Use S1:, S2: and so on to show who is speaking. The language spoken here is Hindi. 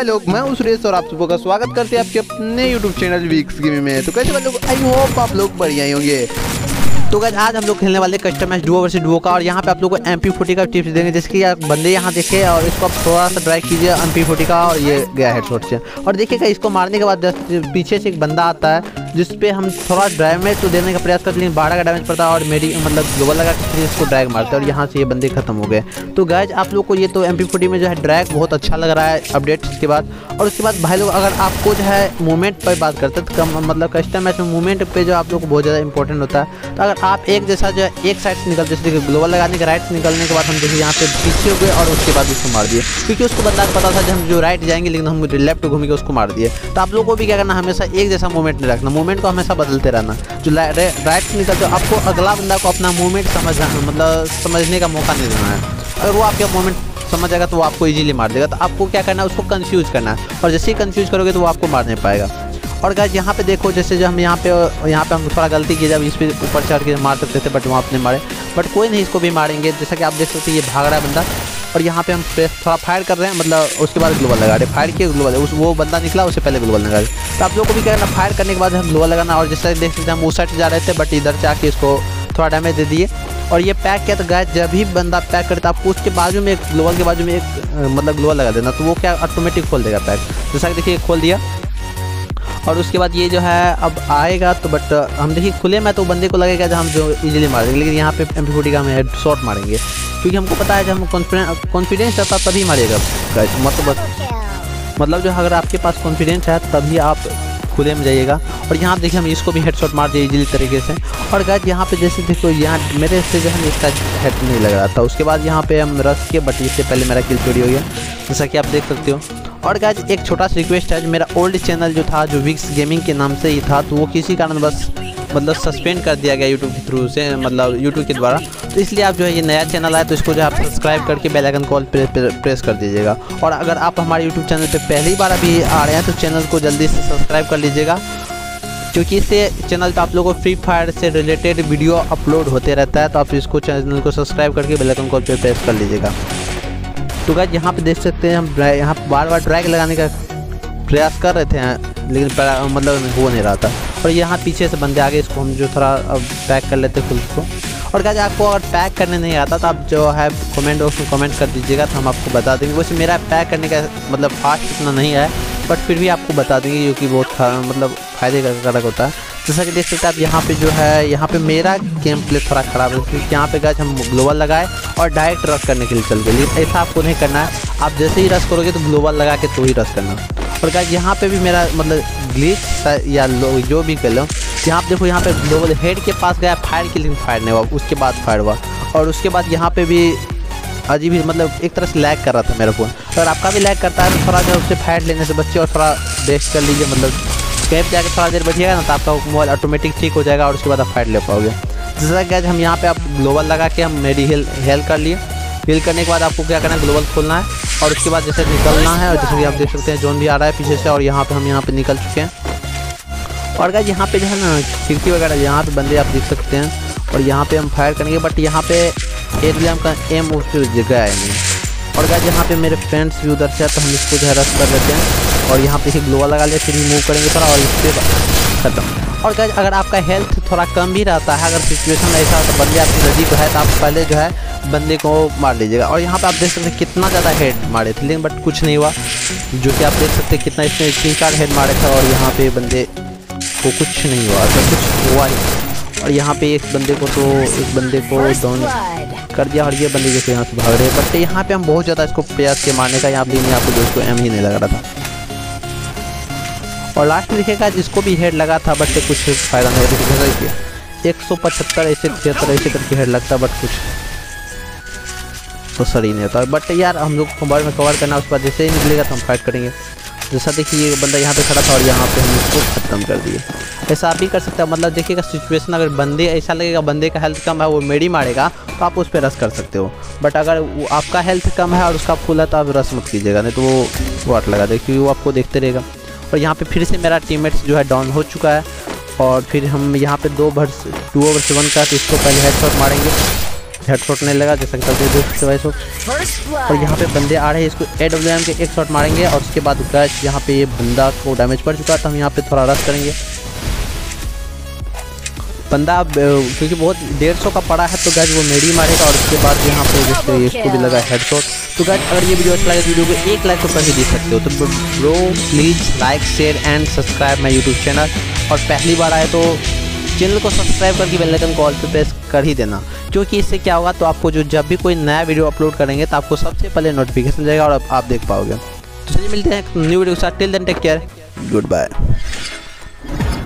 S1: भाई लोग, मैं उस सुरेश और आप सबों का स्वागत करते हैं आपके अपने YouTube चैनल वीक्स गेम में। तो कैसे भाई लोग, आई होप आप लोग बढ़िया ही होंगे। तो गाइस आज हम लोग खेलने वाले कस्टमाइज डुओ वर्सेस डुओ का, और यहाँ पे आप लोगों को एम पी फोर्टी का टिप्स देंगे, जिसकी यार बंदे यहाँ देखे, और इसको आप थोड़ा सा ड्राइव कीजिए एम पी फोर्टी का, और ये गया हेडशॉट से। और देखिएगा इसको मारने के बाद पीछे से एक बंदा आता है जिस पे हम थोड़ा डैमेज तो देने का प्रयास करते हैं बारह का डैमेज पड़ता है और मेरी मतलब ग्लोबल लगा के फिर इसको ड्रैग मारते हैं और यहाँ से ये बंदे खत्म हो गए। तो गाइज़ आप लोग को ये तो एम पी में जो है ड्रैग बहुत अच्छा लग रहा है अपडेट के बाद। और उसके बाद भाई लोग, अगर आपको जो है मूवमेंट पर बात करते हैं तो कम मतलब कस्टम मैच में मूवमेंट पर जो आप लोग को बहुत ज़्यादा इंपॉर्टेंट होता है। तो अगर आप एक जैसा जो है, एक साइड से निकल, जैसे देखिए ग्लोबल लगाने के राइट निकलने के बाद हम देखिए यहाँ पे पीछे गए और उसके बाद उसको मार दिए। क्योंकि उसको बंदा पता था कि हम जो राइट जाएँगे, लेकिन हम लेफ़्ट घूम के उसको मार दिए। तो आप लोगों को भी क्या करना हमेशा एक जैसा मूवमेंट नहीं रखना। मूवमेंट को हमेशा बदलते रहना। जो राइट से निकलते हो, आपको अगला बंदा को अपना मूवमेंट समझ मतलब समझने का मौका नहीं देना है। अगर वो आपका मूवमेंट समझ जाएगा तो वो आपको इजीली मार देगा। तो आपको क्या करना है? उसको कंफ्यूज करना है। और जैसे ही कंफ्यूज करोगे तो वो आपको मार नहीं पाएगा। और गाइज़ यहाँ पे देखो, जैसे जो हम यहाँ पे यहाँ पे हम थोड़ा गलती की, जब इस पर ऊपर चढ़ के मार सकते थे बट वहाँ अपने मारे। बट कोई नहीं इसको भी मारेंगे। जैसा कि आप देख सकते ये भाग रहा है बंदा। और यहाँ पे हम थोड़ा फायर कर रहे हैं मतलब उसके बाद ग्लोबल लगा रहे फायर किए ग्लोबल उस, वो बंदा निकला उससे पहले ग्लोबल लगा रहे। तो आप लोगों को भी क्या करना फायर करने के बाद हम ग्लोबल लगाना, और जैसे देख सकते हम उस साइड जा रहे थे बट इधर से आके इसको थोड़ा डैमेज दे दिए। और ये पैक किया तो गाय जब भी बंदा पैक करता है, आपको उसके बाजू में एक ग्लोबल के बाजू में एक मतलब ग्लोबल लगा देना तो वो क्या ऑटोमेटिक खोल देगा पैक जैसा कि देखिए, खोल दिया। और उसके बाद ये जो है, अब आएगा तो बट हम देखिए खुले में तो बंदे को लगेगा जब हम जो इजीली मार देंगे, लेकिन यहाँ पे एम पी का हम हेड शॉट मारेंगे। क्योंकि हमको पता है जब हम कॉन्फिडेंस रहता तभी मारेगा। मतलब मतलब जो अगर आपके पास कॉन्फिडेंस है, तभी आप खुले में जाइएगा। और यहाँ देखिए हम इसको भी हेडशॉट मार दिए इजीली तरीके से। और गाय यहाँ पे जैसे देखो, यहाँ मेरे से जो है, इसका हेड नहीं लग रहा था। उसके बाद यहाँ पे हम रस के बट इससे पहले मेरा किल चोरी हो गया। जैसा कि आप देख सकते हो। और गाय एक छोटा सा रिक्वेस्ट है जो मेरा ओल्ड चैनल जो था जो विक्स गेमिंग के नाम से ही था तो वो किसी कारण बस मतलब सस्पेंड कर दिया गया यूट्यूब के थ्रू से मतलब यूट्यूब के द्वारा। तो इसलिए आप जो है ये नया चैनल आया तो इसको जो है आप सब्सक्राइब करके बेल आइकन कॉल प्रे, प्रे, प्रेस कर दीजिएगा। और अगर आप हमारे यूट्यूब चैनल पे पहली बार अभी आ रहे हैं तो चैनल को जल्दी से सब्सक्राइब कर लीजिएगा। क्योंकि इससे चैनल पे आप लोगों को फ्री फायर से रिलेटेड वीडियो अपलोड होते रहता है तो आप इसको चैनल को सब्सक्राइब करके बेल आइकन कॉल पे प्रेस कर लीजिएगा। तो गाइज़ यहाँ पे देख सकते हैं हम यहाँ बार बार ड्रैग लगाने का प्रयास कर रहे थे लेकिन मतलब हो नहीं रहा था। और यहाँ पीछे से बंदे आगे, इसको हम जो थोड़ा पैक कर लेते खुद को। और क्या आपको अगर पैक करने नहीं आता तो आप जो है कमेंट बॉक्स में कमेंट कर दीजिएगा तो हम आपको बता देंगे। वैसे मेरा पैक करने का मतलब फास्ट इतना नहीं है बट फिर भी आपको बता देंगे जो कि बहुत मतलब फ़ायदे का कारक होता है। जैसा कि देख सकते हैं आप यहाँ पे जो है, यहाँ पे मेरा गेम प्ले थोड़ा ख़राब है क्योंकि यहाँ पे गए हम ग्लोबल लगाए और डायरेक्ट रस करने के लिए चल गए लेकिन ऐसा आपको नहीं करना है। आप जैसे ही रस करोगे तो ग्लोबल लगा के तो ही रस करना। और गाइज़ यहाँ पे भी मेरा मतलब ग्लिच या लोग जो भी कर लो यहाँ देखो यहाँ पे ग्लोबल हेड के पास गया फायर के लिए फायर नहीं हुआ, उसके बाद फायर हुआ। और उसके बाद यहाँ पे भी अजीब ही मतलब एक तरह से लैग कर रहा था मेरा फ़ोन अगर आपका भी लैग करता है तो थोड़ा जो उससे फायर लेने से बच्चे और थोड़ा बेस्ट कर लीजिए मतलब कैब जाकर थोड़ा देर बैठिएगा ना तो आपका मोबाइल ऑटोमेटिक ठीक हो जाएगा और उसके बाद आप फायर ले पाओगे। जैसा कि हम यहाँ पे आप ग्लोबल लगा के हम मेरी हेल हेल्प कर लिए। हिल करने के बाद आपको क्या करना है ग्लोबल खोलना है। और उसके बाद जैसे निकलना है, और जैसे कि आप देख सकते हैं जोन भी आ रहा है पीछे से और यहाँ पर हम यहाँ पर निकल चुके हैं। और गाइज़ यहाँ पे जो है ना, खिड़की वगैरह, यहाँ पे बंदे आप देख सकते हैं। और यहाँ पे हम फायर करेंगे बट यहाँ पे एरिया का एम उस जगह नहीं। और गाइज़ यहाँ पे मेरे फ्रेंड्स भी उधर से तो हम इसको जो है रस कर लेते हैं। और यहाँ पे ग्लोवा लगा ले फिर मूव करेंगे थोड़ा और इसके खत्म। और गाइज़ अगर आपका हेल्थ थोड़ा कम भी रहता है अगर सिचुएशन ऐसा होता तो बंदे आपकी नज़दीक है तो आप पहले जो है बंदे को मार लीजिएगा और यहाँ पे आप देख सकते हैं कितना ज़्यादा हेड मारे थे लेकिन बट कुछ नहीं हुआ जो कि आप देख सकते हैं कितना इसने तीन चार हेड मारे थे और यहाँ पे बंदे को कुछ नहीं हुआ तो कुछ हुआ नहीं और यहाँ पे एक बंदे को तो एक बंदे को डाउन कर दिया और ये बंदे जैसे यहाँ से भाग रहे बट यहाँ पे हम बहुत ज़्यादा इसको प्रयास के मारने का। यहाँ भी नहीं आपको दोस्तों एम ही नहीं लग रहा था। और लास्ट में देखिएगा, जिसको भी हेड लगा था, बट कुछ फ़ायदा नहीं होता एक सौ पचहत्तर ऐसे छिहत्तर ऐसे करके हेड लगता, बट कुछ तो सही नहीं होता। बट यार, हम लोग मोबाइल में कवर करना, उसके बाद जैसे ही निकलेगा तो हम फाइट करेंगे। जैसा देखिए, ये बंदा यहाँ पे खड़ा था और यहाँ पे हम इसको ख़त्म कर दिए। ऐसा आप भी कर सकते हैं। मतलब देखिएगा सिचुएशन अगर बंदे ऐसा लगेगा बंदे का हेल्थ कम है, वो मेडी मारेगा। तो आप उस पर रस कर सकते हो। बट अगर आपका हेल्थ कम है और उसका फुल है तो आप रस मत कीजिएगा नहीं तो वो वाट लगा दे क्योंकि वो आपको देखते रहेगा। और यहाँ पे फिर से मेरा टीममेट्स जो है डाउन हो चुका है और फिर हम यहाँ पे दो वर्स टू ओवर से वन का तो इसको पहले हेड शॉट मारेंगे। हेडशॉट नहीं लगा जैसा कि देख सकते भाई और यहाँ पे बंदे आ रहे हैं इसको ए डब्ल्यू एम के एक शॉट मारेंगे और उसके बाद गैस यहाँ पे ये बंदा को डैमेज पड़ चुका है तो हम यहाँ पे थोड़ा रश करेंगे। बंदा क्योंकि बहुत डेढ़ सौ का पड़ा है तो गैज वो मेरी मारेगा और उसके बाद यहाँ पे जैसे इसको भी लगा हेडशॉट तो गैज अगर ये वीडियो अच्छा लगे तो वीडियो को एक लाइक कर ही दे सकते हो। तो bro please like share and subscribe my YouTube channel और पहली बार आए तो चैनल को सब्सक्राइब करके बेल आइकन कॉल पे प्रेस कर ही देना। क्योंकि इससे क्या होगा तो आपको जो, जब भी कोई नया वीडियो अपलोड करेंगे तो आपको सबसे पहले नोटिफिकेशन जाएगा और आप देख पाओगे। तो चलिए मिलते हैं न्यू वीडियो के साथ। Till then take care goodbye